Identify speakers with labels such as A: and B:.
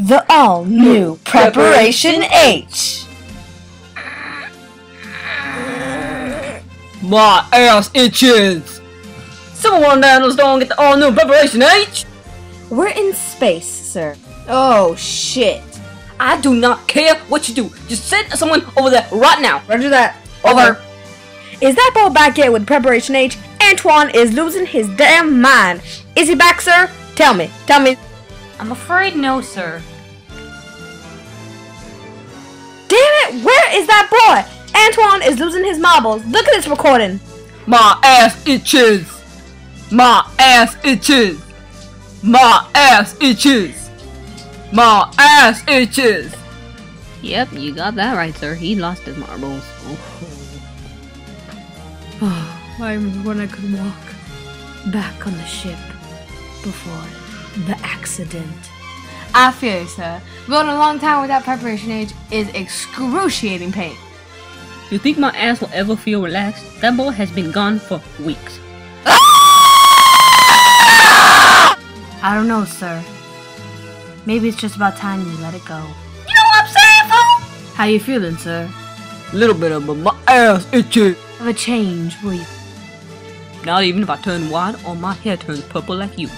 A: The all new Preparation H.
B: My ass itches! Someone down the store get the all new Preparation H!
A: We're in space, sir. Oh shit.
B: I do not care what you do. Just send someone over there right now.
A: Roger that.
B: Over.
A: Is that boy back yet with Preparation H? Antoine is losing his damn mind. Is he back, sir? Tell me. Tell me.
C: I'm afraid no, sir.
A: Damn it! Where is that boy? Antoine is losing his marbles. Look at this recording.
B: My ass itches! My ass itches! My ass itches! My ass itches!
D: Yep, you got that right, sir. He lost his marbles.
A: Oh, I remember when I could walk back on the ship before the accident.
C: I feel you, sir. Going a long time without Preparation H is excruciating pain.
D: You think my ass will ever feel relaxed? That boy has been gone for weeks.
C: I don't know, sir. Maybe it's just about time you let it go.
B: You know what I'm saying, fool?
C: How you feeling, sir?
B: A Little bit of but my ass itches.
C: Have a change, will you?
B: Not even if I turn white or my hair turns purple like you.